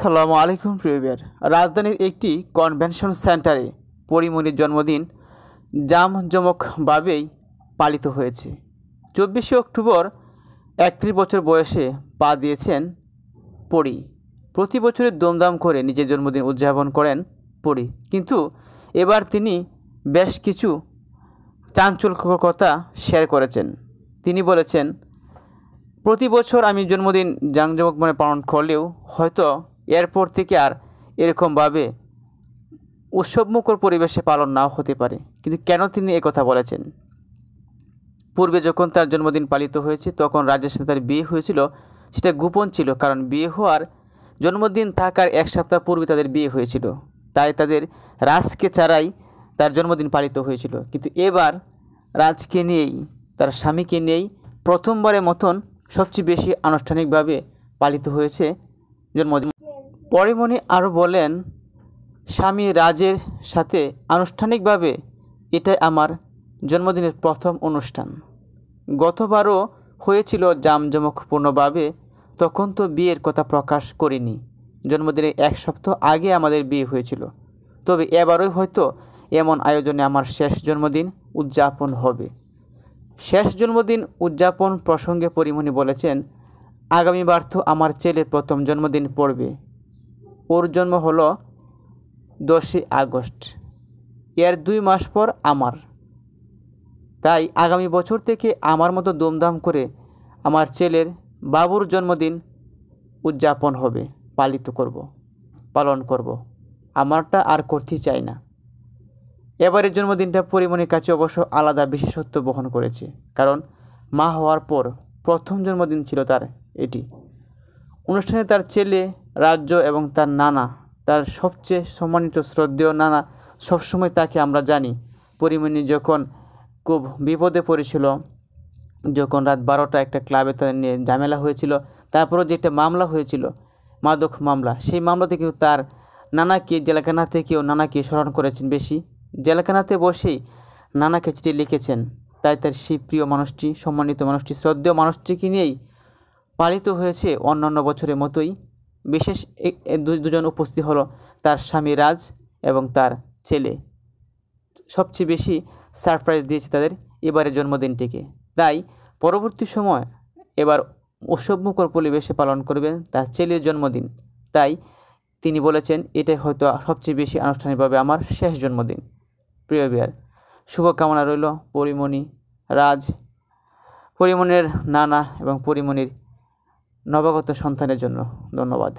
আসসালামু আলাইকুম প্রিয়বিয়ার রাজধানীর একটি কনভেনশন সেন্টারে পরিমণির জন্মদিন জামজমকভাবেই পালিত হয়েছে। চব্বিশে অক্টোবর একত্রিশ বছর বয়সে পা দিয়েছেন পরি। প্রতি বছরের দমদাম করে নিজের জন্মদিন উদযাপন করেন পরি। কিন্তু এবার তিনি বেশ কিছু চাঞ্চল্যকর কথা শেয়ার করেছেন। তিনি বলেছেন, প্রতি বছর আমি জন্মদিন জাঁকজমক মানে পালন করলেও হয়তো এরপর থেকে আর এরকমভাবে উৎসবমুখর পরিবেশে পালন নাও হতে পারে। কিন্তু কেন তিনি কথা বলেছেন? পূর্বে যখন তার জন্মদিন পালিত হয়েছে, তখন রাজের সাথে তার বিয়ে হয়েছিল। সেটা গোপন ছিল, কারণ বিয়ে হওয়ার জন্মদিন থাকার এক সপ্তাহ পূর্বে তাদের বিয়ে হয়েছিল। তাই তাদের রাজকে ছাড়াই তার জন্মদিন পালিত হয়েছিল। কিন্তু এবার রাজকে নিয়েই, তার স্বামীকে নিয়েই প্রথমবারের মতন সবচেয়ে বেশি আনুষ্ঠানিকভাবে পালিত হয়েছে জন্মদিন। পরিমণি আরও বলেন, স্বামী রাজের সাথে আনুষ্ঠানিকভাবে এটাই আমার জন্মদিনের প্রথম অনুষ্ঠান। গতবারও হয়েছিল জামজমকপূর্ণভাবে তখন তো বিয়ের কথা প্রকাশ করিনি। জন্মদিনের এক সপ্তাহ আগে আমাদের বিয়ে হয়েছিল। তবে এবারই হয়তো এমন আয়োজনে আমার শেষ জন্মদিন উদযাপন হবে। শেষ জন্মদিন উদযাপন প্রসঙ্গে পরিমণি বলেছেন, আগামীবার তো আমার ছেলের প্রথম জন্মদিন পড়বে। ওর জন্ম হলো দশই আগস্ট। এর দুই মাস পর আমার। তাই আগামী বছর থেকে আমার মতো দুমদাম করে আমার ছেলের বাবুর জন্মদিন উদযাপন হবে, পালিত করব, পালন করব। আমারটা আর করতে চাই না। এবারের জন্মদিনটা পরিমণির কাছে অবশ্য আলাদা বিশেষত্ব বহন করেছে, কারণ মা হওয়ার পর প্রথম জন্মদিন ছিল তার এটি। অনুষ্ঠানে তার ছেলে রাজ্য এবং তার নানা, তার সবচেয়ে সম্মানিত, শ্রদ্ধেয় নানা সবসময় তাকে আমরা জানি। পরিমণি যখন খুব বিপদে পড়েছিল, যখন রাত বারোটা একটা ক্লাবে তাদের নিয়ে ঝামেলা হয়েছিল, তারপরও যে একটা মামলা হয়েছিল, মাদক মামলা, সেই মামলা থেকেও তার নানাকে জেলাখানা থেকেও নানাকে স্মরণ করেছেন বেশি। জেলখানাতে বসেই নানাকে চিঠি লিখেছেন। তাই তার সেই প্রিয় মানুষটি, সম্মানিত মানুষটি, শ্রদ্ধেয় মানুষটিকে নিয়েই পালিত হয়েছে অন্যান্য বছরের মতোই। বিশেষ দুজন উপস্থিত হলো তার স্বামী রাজ এবং তার ছেলে। সবচেয়ে বেশি সারপ্রাইজ দিয়েছে তাদের এবারের জন্মদিনটিকে। তাই পরবর্তী সময় এবার উৎসবমুখর পরিবেশে পালন করবেন তার ছেলের জন্মদিন। তাই তিনি বলেছেন, এটাই হয়তো সবচেয়ে বেশি আনুষ্ঠানিকভাবে আমার শেষ জন্মদিন। প্রিয় বিয়ার, শুভকামনা রইল পরিমণি, রাজ, পরিমণের নানা এবং পরিমণির নবাগত সন্তানের জন্য ধন্যবাদ।